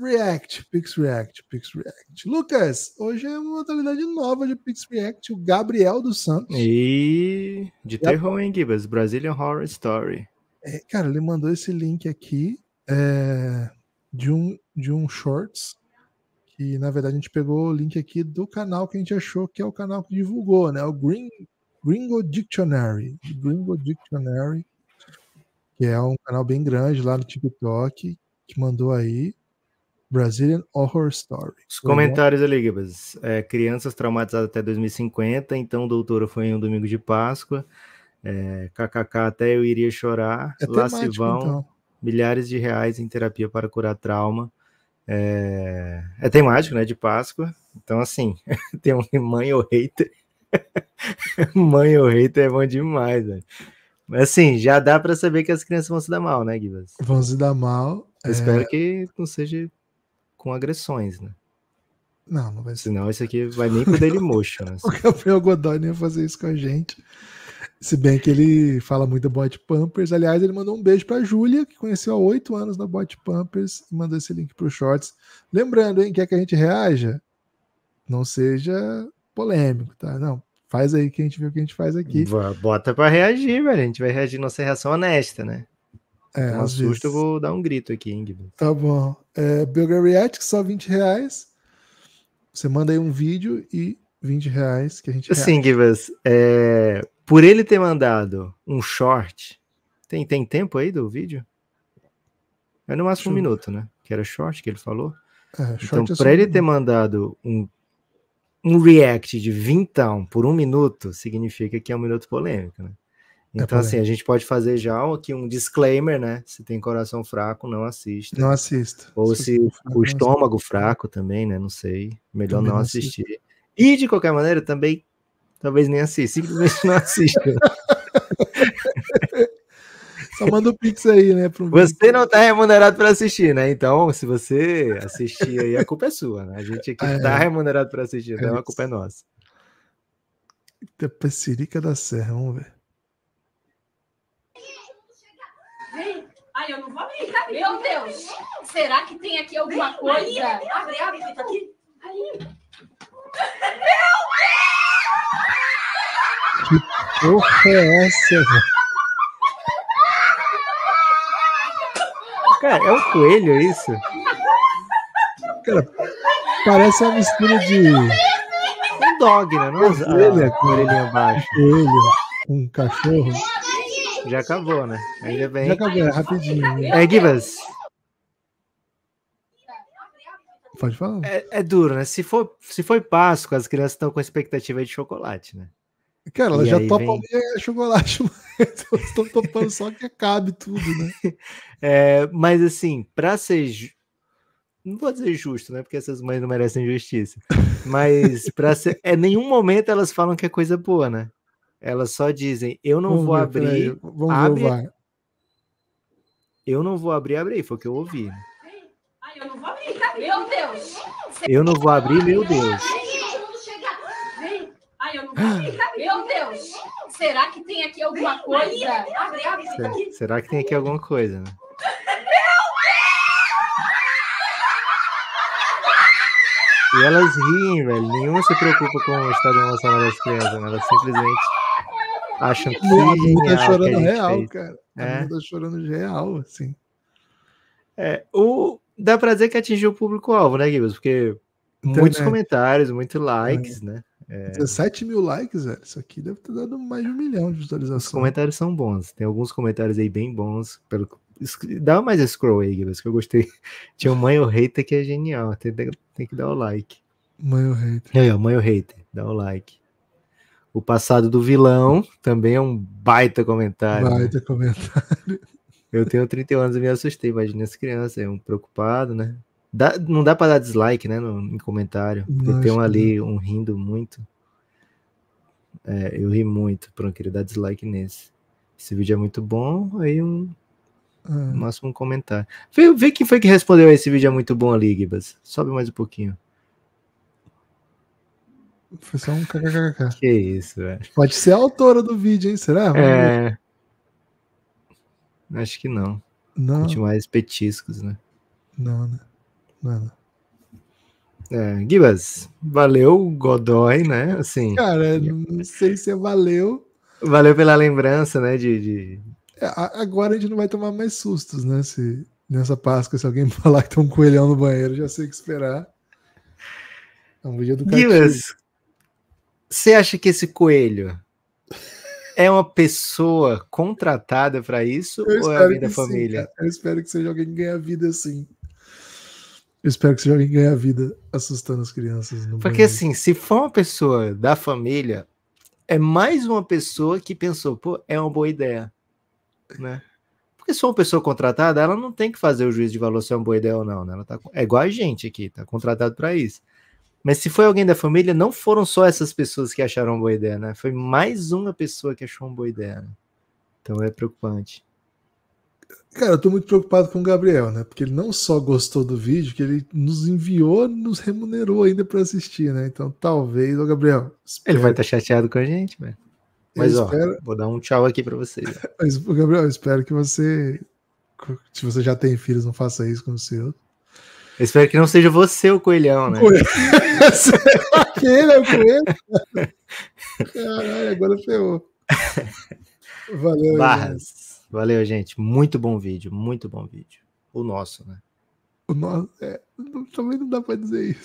React, Pix React, Pix React. Lucas, hoje é uma modalidade nova de Pix React, o Gabriel dos Santos. E de terror, hein, Gibas? Brazilian Horror Story. É, cara, ele mandou esse link aqui é, de, um, de um shorts que, na verdade, a gente pegou o link aqui do canal que a gente achou que é o canal que divulgou, né? O Green, Gringo Dictionary. Gringo Dictionary, que é um canal bem grande lá no TikTok, que mandou aí. Brazilian Horror Story. Os comentários ali, Gibas. É, crianças traumatizadas até 2050, então doutora foi em um domingo de Páscoa. É, KKK até eu iria chorar. É Lá se vão então. milhares de reais em terapia para curar trauma. É, é temático, né? De Páscoa. Então, assim, tem um mãe ou hater. mãe ou hater é bom demais, velho. Mas assim, já dá para saber que as crianças vão se dar mal, né, Gibas? Vão se dar mal. Eu é... espero que não seja com agressões, né? Não, não vai ser. Senão isso aqui vai nem pro Dailymotion. Né? o Gabriel Godoy ia fazer isso com a gente. Se bem que ele fala muito do Bot Pampers. Aliás, ele mandou um beijo pra Júlia, que conheceu há oito anos na Bot Pampers, e mandou esse link pro Shorts. Lembrando, hein, quer que a gente reaja? Não seja polêmico, tá? Não, faz aí que a gente vê o que a gente faz aqui. Bota pra reagir, velho. A gente vai reagir nossa reação honesta, né? É, um susto, vezes. eu vou dar um grito aqui, Ingrid. Tá bom. É, React, só 20 reais. Você manda aí um vídeo e 20 reais que a gente. Sim, Givas. É, por ele ter mandado um short. Tem, tem tempo aí do vídeo? É no máximo um minuto, né? Que era short que ele falou. É, então, é para ele ter mandado um, um react de vintão por um minuto, significa que é um minuto polêmico, né? Então, é assim, a gente pode fazer já aqui um disclaimer, né? Se tem coração fraco, não assista. Não assista. Ou se, se o estômago fraco também, né? Não sei. Melhor também não assistir. Assista. E, de qualquer maneira, também talvez nem assista. Simplesmente não assista. Só manda o um pix aí, né? Pro você não está remunerado para assistir, né? Então, se você assistir aí, a culpa é sua, né? A gente aqui está é, remunerado para assistir, então é a culpa é nossa. Tapecerica da Serra, vamos ver. Ai, eu não vou abrir. Meu Deus! Será que tem aqui alguma coisa? Abre, abre, fica aqui. Aí. Meu Deus! Que porra é essa, Cara, é um coelho, é isso? Cara, parece uma mistura de. Um dog, né? Não é coelho, com orelhinha abaixo. Coelho, um cachorro. Já acabou, né? Ainda bem. Já acabou, é rapidinho. É, Givas. Pode falar. É, é, duro, né? Se for, se foi Páscoa, as crianças estão com expectativa de chocolate, né? Cara, elas já topam vem... chocolate, mas estão topando só que acabe tudo, né? É, mas assim, para ser. Não vou dizer justo, né? Porque essas mães não merecem justiça. Mas para ser. É nenhum momento elas falam que é coisa boa, né? Elas só dizem, eu não Vamos vou ver, abrir. Vamos abre... ver Eu não vou abrir, abre aí, foi o que eu ouvi. Ai, eu não vou abrir, meu Deus! Eu não vou abrir, meu Deus. Ai, eu não vou abrir, meu Deus! Será que tem aqui alguma coisa? Abre, abre, Será que tem aqui alguma coisa, né? E elas riem, velho. Nenhuma se preocupa com o estado emocional das crianças, né? Elas simplesmente acham que. A menina tá chorando real, fez. cara. É. menina tá chorando de real, assim. É, o... Dá pra dizer que atingiu o público-alvo, né, Gibbs? Porque Internet. muitos comentários, muitos likes, é. né? É... 17 mil likes, velho. Isso aqui deve ter dado mais de um milhão de visualizações. Os comentários são bons. Tem alguns comentários aí bem bons. Pelo... Dá mais scroll aí, Gibbs, que eu gostei. Tinha o ou Hater que é genial. Tem, tem que dar o like. Ou Hater. Aí, ó, ou Hater. Dá o like. O passado do vilão também é um baita comentário. Baita né? comentário. Eu tenho 31 anos e me assustei. Imagina essa criança, é um preocupado, né? Dá, não dá para dar dislike, né, no, em comentário. Porque tem um ali, um rindo muito. É, eu ri muito, pronto, queria dar dislike nesse. Esse vídeo é muito bom, aí um. Ah. Máximo um comentário. Vê, vê quem foi que respondeu a esse vídeo é muito bom ali, Gibas. Sobe mais um pouquinho. Foi só um kkkk. Que isso, velho. Pode ser a autora do vídeo, hein? Será? É. Acho que não. Não. mais petiscos, né? Não, né? Mano. É, Gibas, valeu, Godoy, né? Assim. Cara, não sei se é valeu. Valeu pela lembrança, né? De, de... É, agora a gente não vai tomar mais sustos, né? Se, nessa Páscoa, se alguém falar que tem um coelhão no banheiro, já sei o que esperar. É um vídeo educativo. Gibas, você acha que esse coelho é uma pessoa contratada para isso eu ou é alguém da família? Sim, eu espero que seja alguém que ganha vida assim. Eu espero que seja alguém que ganha vida assustando as crianças. Porque banheiro. assim, se for uma pessoa da família, é mais uma pessoa que pensou, pô, é uma boa ideia, né? Porque se for uma pessoa contratada, ela não tem que fazer o juízo de valor se é uma boa ideia ou não, né? Ela tá, é igual a gente aqui, tá contratado para isso. Mas se foi alguém da família, não foram só essas pessoas que acharam uma boa ideia, né? Foi mais uma pessoa que achou uma boa ideia. Né? Então é preocupante. Cara, eu tô muito preocupado com o Gabriel, né? Porque ele não só gostou do vídeo, que ele nos enviou, nos remunerou ainda para assistir, né? Então talvez, ô Gabriel. Espero... Ele vai estar tá chateado com a gente, velho. Mas ó, espero... vou dar um tchau aqui para você. Mas, Gabriel, eu espero que você, se você já tem filhos, não faça isso com os seus. Eu espero que não seja você o coelhão, né? Aquele é o coelho. Caralho, agora ferrou. Valeu, Barras. Gente. Valeu, gente. Muito bom vídeo, muito bom vídeo. O nosso, né? O nosso, é, também não dá pra dizer isso.